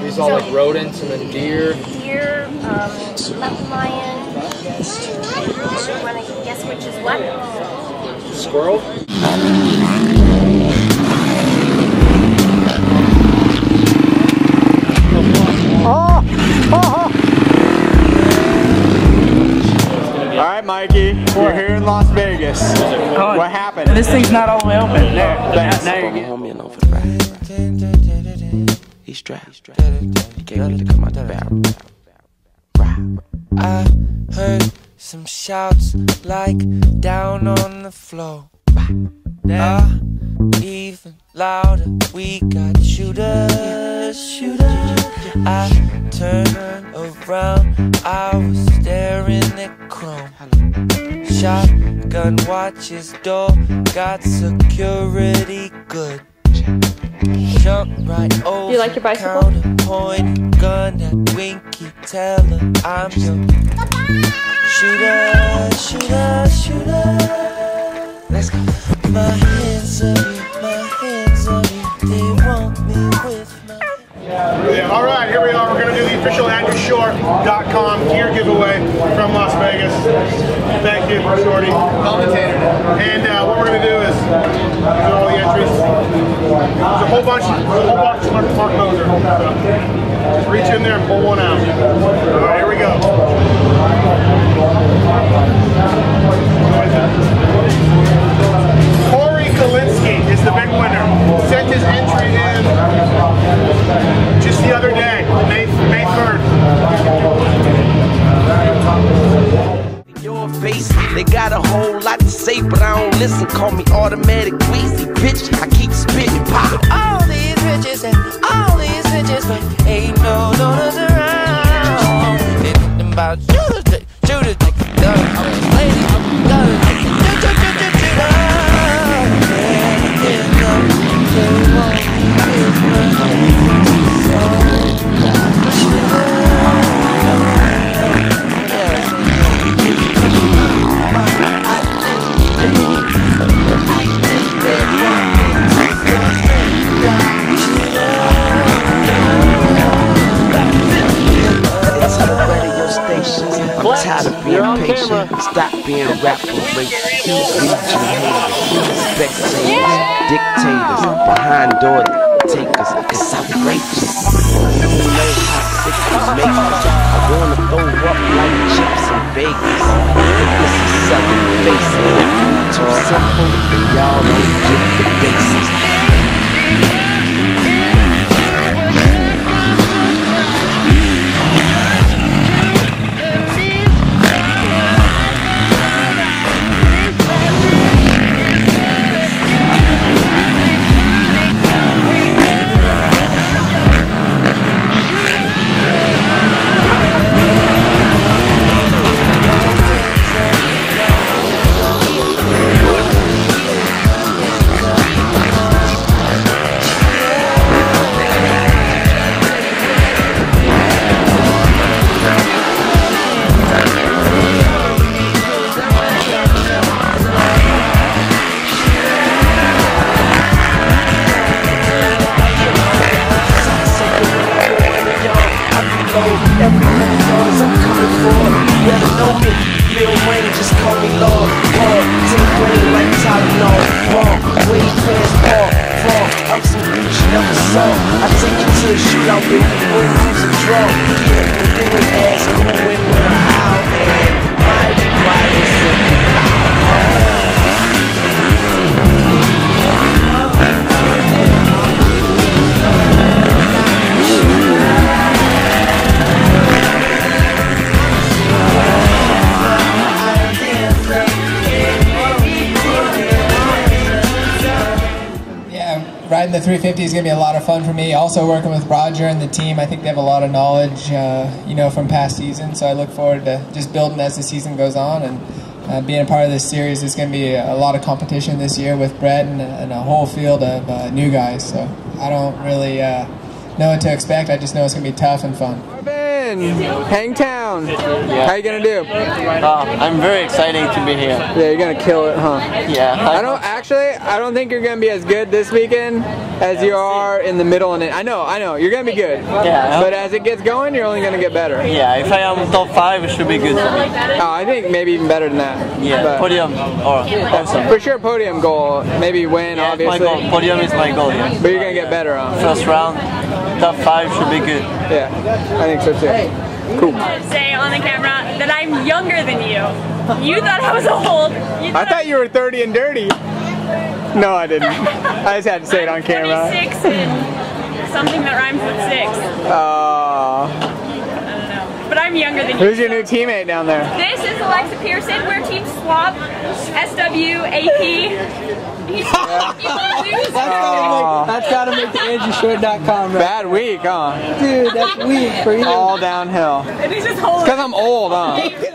These all like rodents and then deer. Deer, um, mountain lion. Want to guess which is what? Squirrel. All right, Mikey, we're here in Las Vegas. What happened? This thing's not all the way open. There, there, there you go. homie He's strapped. He came me to come out the barrel. I heard some shouts like down on the floor. Uh, even louder, we got shooters, shooters. I turned around, I was staring at Chrome. Shotgun watches door, got security good. Jump right you like your bicycle? counter, Point gun at Winky, tell her I'm your shooter, shooter, shooter. Let's go. My hands on you, my hands on you. They want me with my. Yeah, all right, here we are. We're going to do the official AndrewShort.com gear giveaway from Las Vegas. You, Shorty. And uh, what we're going to do is do all the entries. There's a whole bunch, a whole bunch of Mark, Moser. So just reach in there and pull one out. All right, here we go. Corey Kalinsky is the big winner. Sent his entry in just the other day, got a whole lot to say, but I don't listen. Call me automatic Weezy, bitch. I keep spitting pop. All these bitches and all these bitches, but ain't no donors around. Thinking about Stop being racist. Legion haters, spectators, dictators, behind door takers. It's outrageous. New learn how sick these make us. I wanna throw up like chips in Vegas. This is southern facing. Too simple, and y'all don't get the basics. Yeah, the thing with riding the 350 is going to be a lot of fun for me. Also working with Roger and the team, I think they have a lot of knowledge, uh, you know, from past seasons. So I look forward to just building as the season goes on and uh, being a part of this series. It's going to be a lot of competition this year with Brett and, and a whole field of uh, new guys. So I don't really uh, know what to expect. I just know it's going to be tough and fun. Ryan, Hangtown. How you gonna do? Uh, I'm very excited to be here. Yeah, you're gonna kill it, huh? Yeah. I don't actually. I don't think you're gonna be as good this weekend as you are in the middle and it. I know, I know. You're gonna be good. Yeah. But as it gets going, you're only gonna get better. Yeah, if I am top five, it should be good for me. Oh, I think maybe even better than that. Yeah, But podium or awesome. for sure, podium goal. Maybe win, Yeah, it's my obviously. goal. Podium is my goal. Yeah. But you're gonna get better, huh? First round, top five should be good. Yeah, I think so too. Cool. say on the camera that I'm younger than you. You thought I was old. You I thought you were 30 and dirty. No, I didn't. I just had to say it on camera. 26 and something that rhymes with six. Uh, I don't know. But I'm younger than you. who's your new teammate down there? This is Alexa Pearson. We're Team Swap. SWAP. Aw. That's gotta make the AndrewShort.com right. Bad week, huh? Dude, that's weak for you. All downhill. And he's just holding. Because I'm old, huh?